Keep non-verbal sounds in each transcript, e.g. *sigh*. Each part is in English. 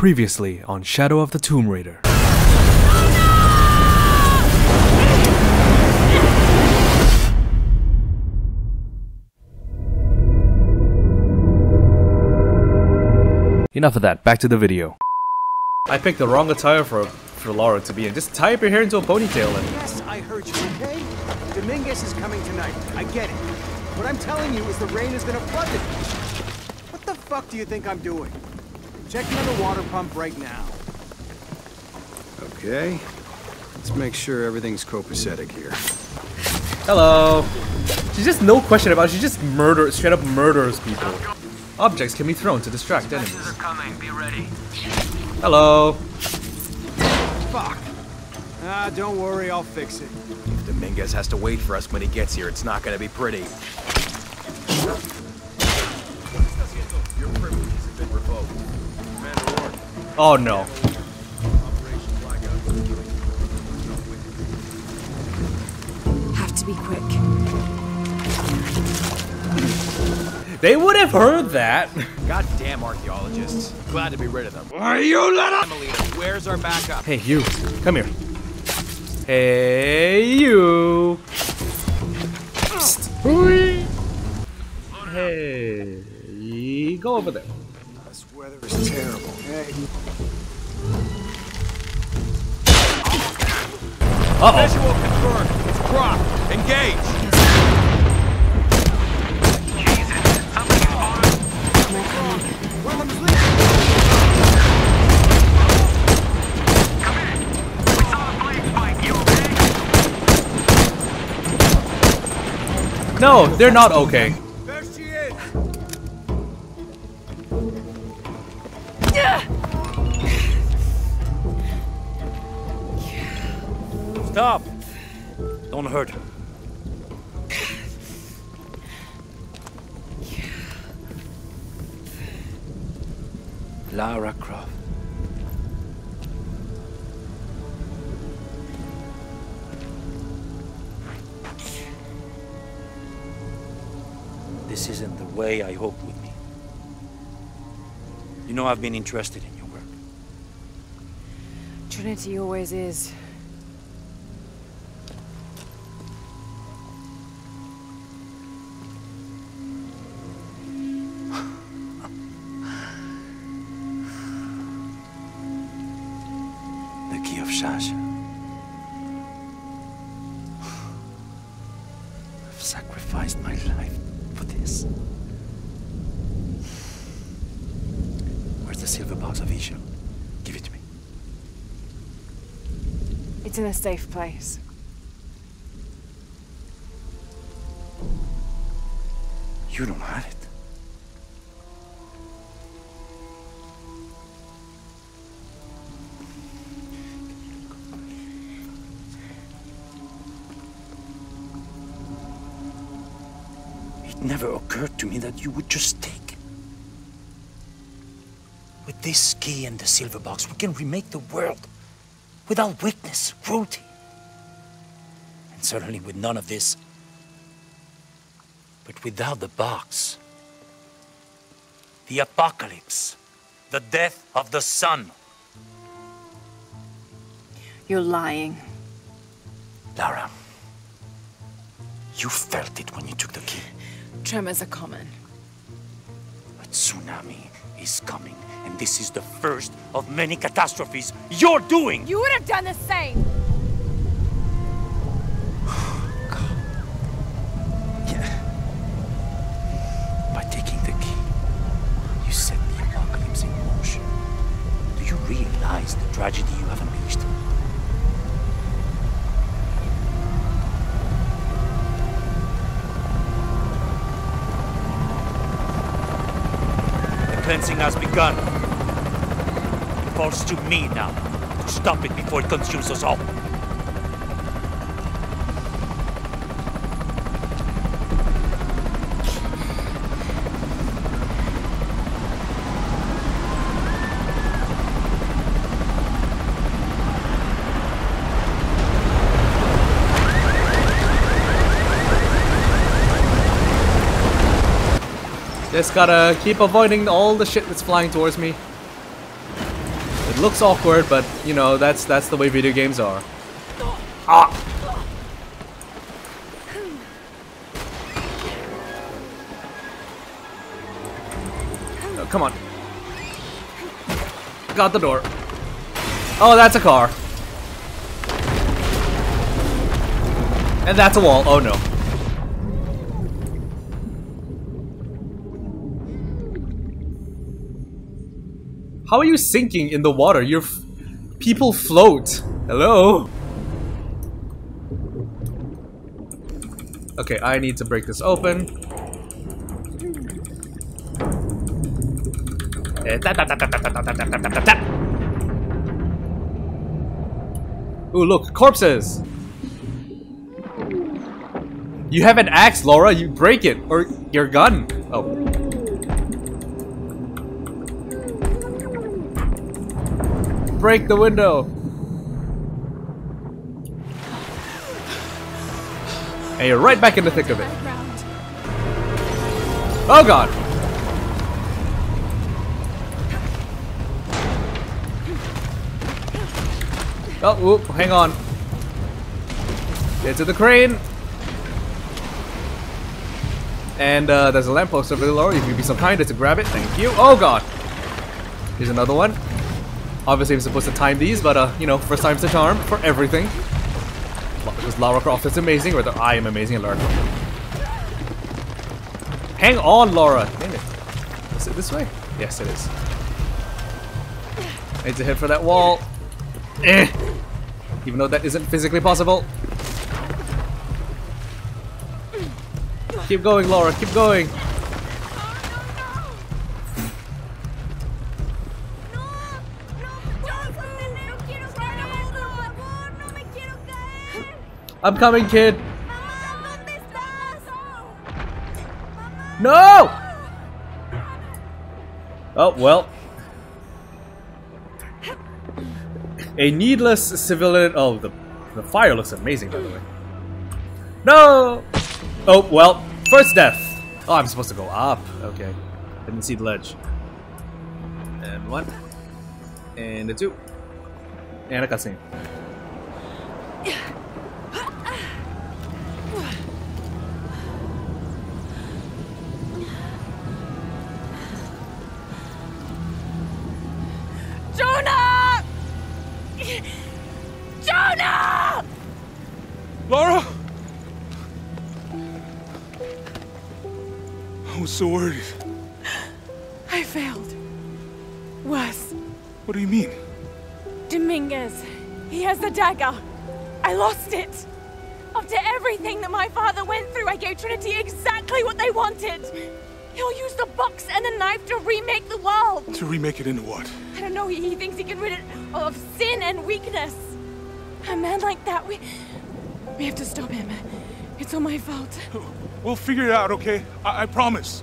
Previously on Shadow of the Tomb Raider. Enough of that, back to the video. I picked the wrong attire for for Laura to be in. Just tie up your hair into a ponytail and Yes, I heard you, okay? Dominguez is coming tonight. I get it. What I'm telling you is the rain is gonna flood it. What the fuck do you think I'm doing? Checking on the water pump right now. Okay. Let's make sure everything's copacetic here. Hello. She's just no question about it. She just murder straight up murders people. Objects can be thrown to distract enemies. are coming. Be ready. Hello. Fuck. Ah, don't worry, I'll fix it. If Dominguez has to wait for us when he gets here, it's not gonna be pretty. Oh no. Have to be quick. They would have heard that. Goddamn archaeologists. Glad to be rid of them. Are you let up? Emelina, where's our backup? Hey, you. Come here. Hey, you. Psst. Hey, go over there. This weather is terrible. Hey. Uh oh. Visual confirmed. It's Croft. Engage. Well, I'm sleeping. No, they're not okay. Stop. Don't hurt her. Lara Croft. This isn't the way I hoped would be. You know I've been interested in your work. Trinity always is. I've sacrificed my life for this. Where's the silver box of Ix Chel? Give it to me. It's in a safe place. You don't have it. Never occurred to me that you would just take. With this key and the silver box, we can remake the world without weakness, cruelty. And certainly with none of this but without the box, the apocalypse, the death of the sun. You're lying. Lara, you felt it when you took the key. Tremors are common. A tsunami is coming, and this is the first of many catastrophes you're doing. You would have done the same! *sighs* By taking the key, you set the apocalypse in motion. Do you realize the tragedy you have unleashed? Cleansing has begun. It falls to me now to stop it before it consumes us all. Just gotta keep avoiding all the shit that's flying towards me. It looks awkward, but you know that's that's the way video games are. Ah. Oh, come on. Got the door. Oh, that's a car. And that's a wall. Oh no. How are you sinking in the water? Your people float. Hello? Okay, I need to break this open. Ooh, look, corpses! You have an axe, Laura, you break it, or your gun. Oh. Break the window. And you're right back in the thick of it. Oh god. Oh, whoop, hang on. Get to the crane. And uh, there's a lamppost over there, Laura. If you'd be so kind as to grab it, thank you. Oh god. Here's another one. Obviously, I'm supposed to time these, but uh, you know, first time's the charm for everything. Because Lara Croft is amazing, or I am amazing at Lara Croft. Hang on, Laura! Damn it. Is it this way? Yes, it is. Need to hit for that wall. Eh. Even though that isn't physically possible. Keep going, Laura. Keep going. I'm coming, kid. No! Oh, well. A needless civilian. Oh, the, the fire looks amazing, by the way. No! Oh, well. First death. Oh, I'm supposed to go up. Okay. Didn't see the ledge. And one. And a two. And a cutscene. I was so worried. I failed. Worse. What do you mean? Dominguez. He has the dagger. I lost it. After everything that my father went through, I gave Trinity exactly what they wanted. He'll use the box and the knife to remake the world. To remake it into what? I don't know, he, he thinks he can rid it of sin and weakness. A man like that, we... We have to stop him. It's all my fault. We'll figure it out, okay? I, I promise.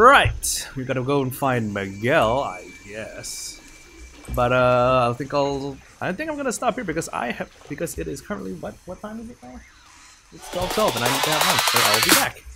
Right, we gotta go and find Miguel, I guess. But uh, I think I'll. I think I'm gonna stop here because I have because it is currently what what time is it now? It's 12:12 and I need to have lunch, so I'll be back.